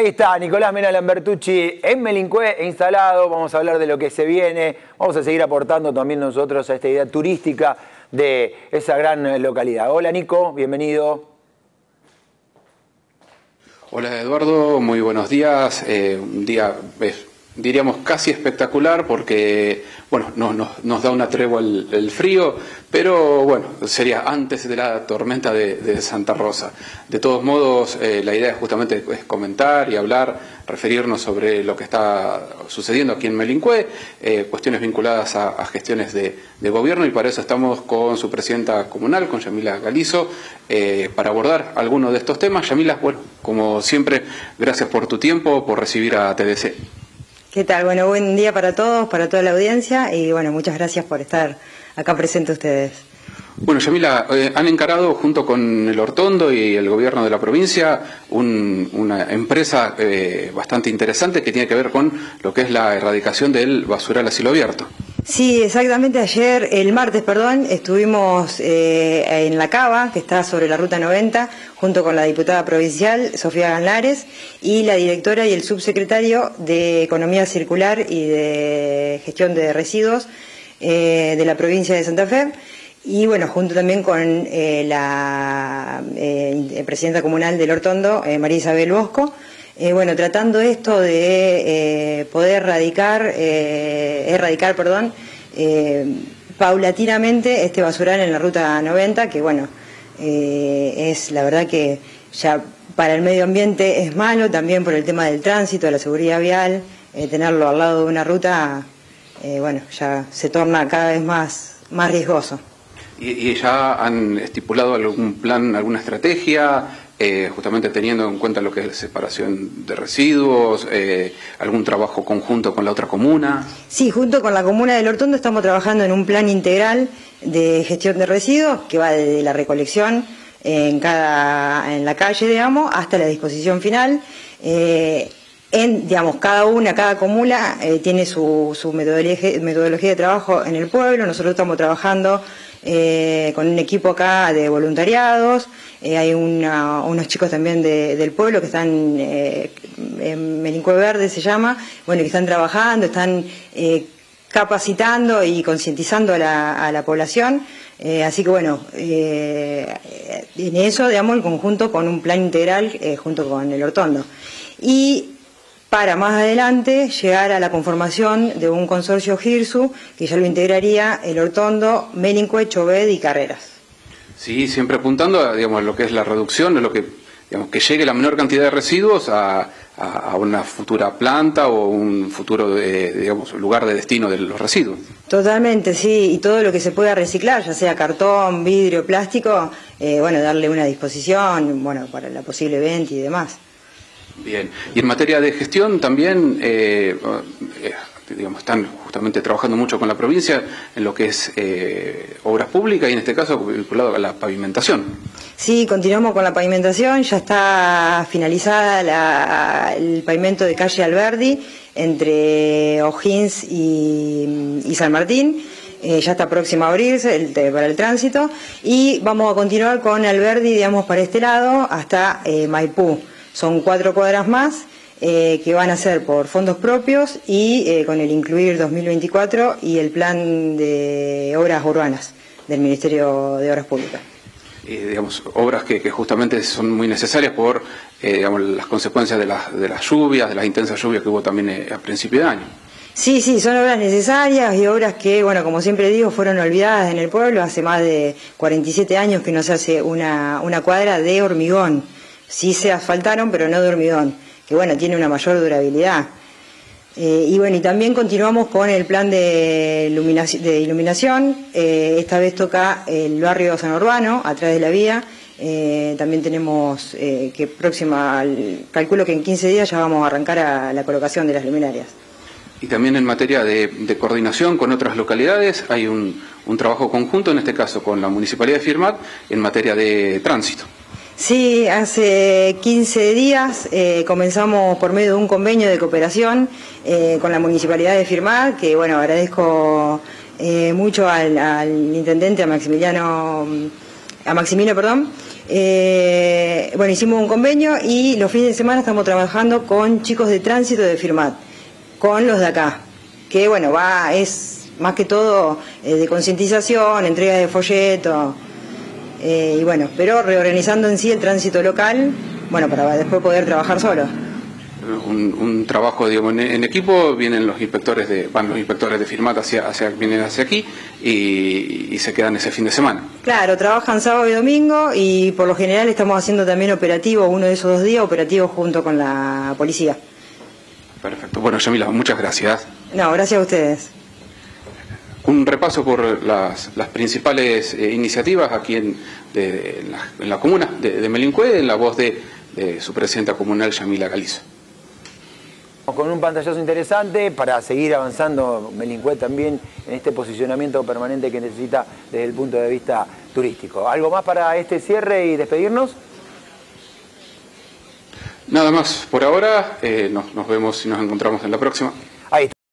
Ahí está, Nicolás Mena Lambertucci en Melincue instalado. Vamos a hablar de lo que se viene. Vamos a seguir aportando también nosotros a esta idea turística de esa gran localidad. Hola Nico, bienvenido. Hola Eduardo, muy buenos días. Eh, un día diríamos casi espectacular porque bueno, nos da una tregua el, frío, pero bueno, sería antes de la tormenta de, Santa Rosa. De todos modos, eh, la idea justamente es comentar y hablar, referirnos sobre lo que está sucediendo aquí en Melincue, eh, cuestiones vinculadas a, gestiones de, gobierno y para eso estamos con su presidenta comunal, con Yamila Galizo, eh, para abordar algunos de estos temas. Yamila, bueno, como siempre, gracias por tu tiempo, por recibir a TDC. ¿Qué tal? Bueno, buen día para todos, para toda la audiencia y bueno, muchas gracias por estar acá presentes ustedes. Bueno, Yamila, eh, han encarado junto con el Hortondo y el gobierno de la provincia una empresa eh, bastante interesante que tiene que ver con lo que es la erradicación del basural a cielo abierto. Sí, exactamente. Ayer, el martes, perdón, estuvimos eh, en La Cava, que está sobre la Ruta 90, junto con la diputada provincial, Sofía Ganlares, y la directora y el subsecretario de Economía Circular y de Gestión de Residuos eh, de la provincia de Santa Fe. Y bueno, junto también con eh, la presidenta comunal del Hortondo, María Isabel Bosco, eh, bueno, tratando esto de eh, poder erradicar, eh, erradicar, perdón, paulatinamente este basural en la ruta 90, que bueno, es la verdad que ya para el medio ambiente es malo, también por el tema del tránsito, de la seguridad vial, tenerlo al lado de una ruta, bueno, ya se torna cada vez más, más riesgoso. ¿Y, ya han estipulado algún plan, alguna estrategia? Eh, justamente teniendo en cuenta lo que es separación de residuos, eh, algún trabajo conjunto con la otra comuna. Sí, junto con la comuna del Hortondo estamos trabajando en un plan integral de gestión de residuos que va desde la recolección en cada en la calle, digamos, hasta la disposición final. Eh, en, digamos, cada una, cada comuna tiene su, su metodología, metodología de trabajo en el pueblo. Nosotros estamos trabajando eh, con un equipo acá de voluntariados, eh, hay unos chicos también del pueblo que están, eh, en Melincue Verde se llama, bueno, que están trabajando, están capacitando y concientizando a la, población. así que bueno, en eso, digamos, el conjunto con un plan integral junto con el Hortondo. Y para más adelante llegar a la conformación de un consorcio GIRSU que ya lo integraría el Hortondo, Melincue, Choved y Carreras. Sí, siempre apuntando a digamos, lo que es la reducción, lo que, digamos, que llegue la menor cantidad de residuos a, una futura planta o un futuro digamos, lugar de destino de los residuos. Totalmente, sí, y todo lo que se pueda reciclar, ya sea cartón, vidrio, plástico, eh, bueno, darle una disposición, bueno, para la posible venta y demás. Bien, y en materia de gestión también, eh, eh, digamos, están justamente trabajando mucho con la provincia en lo que es eh, obras públicas y en este caso vinculado a la pavimentación. Sí, continuamos con la pavimentación, ya está finalizada el pavimento de calle Alberdi entre O'Higgins y, San Martín. ya está próxima a abrirse para el tránsito y vamos a continuar con Alberdi, digamos, para este lado hasta Maipú. Son cuatro cuadras más eh, que van a ser por fondos propios y eh, con el incluir 2024 y el plan de obras urbanas del Ministerio de Obras Públicas. digamos, obras que, justamente son muy necesarias por eh, las consecuencias de, de, las lluvias, de las intensas lluvias que hubo también a principio de año. Sí, sí, son obras necesarias y obras que, bueno, como siempre digo, fueron olvidadas en el pueblo. Hace más de 47 años que no se hace una, una cuadra de hormigón sí se asfaltaron, pero no de hormigón, que bueno, tiene una mayor durabilidad. Eh, y bueno, y también continuamos con el plan de, iluminación, eh, esta vez toca el barrio San Urbano, atrás de la vía, eh, también tenemos que próxima, calculo que en 15 días ya vamos a arrancar a la colocación de las luminarias. Y también en materia de, coordinación con otras localidades hay un, un, trabajo conjunto, en este caso con la Municipalidad de Firmat, en materia de tránsito. Sí, hace 15 días eh, comenzamos por medio de un convenio de cooperación eh, con la Municipalidad de Firmar, que bueno, agradezco eh, mucho al, intendente, a Maximiliano, a Maximino, perdón. Eh, bueno, hicimos un convenio y los fines de semana estamos trabajando con chicos de tránsito de Firmat, con los de acá, que bueno, va, es más que todo eh, de concientización, entrega de folletos, eh, y bueno, pero reorganizando en sí el tránsito local, bueno, para después poder trabajar solo un, trabajo digamos, en, equipo, vienen los inspectores de, van los inspectores de Firmat hacia, hacia, vienen hacia aquí y, se quedan ese fin de semana. Claro, trabajan sábado y domingo y por lo general estamos haciendo también operativo uno de esos dos días, operativo junto con la policía. Perfecto. Bueno, Yamila, muchas gracias. No, gracias a ustedes. Un repaso por las, las principales eh, iniciativas aquí en, la, comuna de, de Melincue, en la voz de, su presidenta comunal, Yamila Galiza. Con un pantallazo interesante para seguir avanzando Melincue también en este posicionamiento permanente que necesita desde el punto de vista turístico. ¿Algo más para este cierre y despedirnos? Nada más por ahora, eh, nos, nos vemos y nos encontramos en la próxima.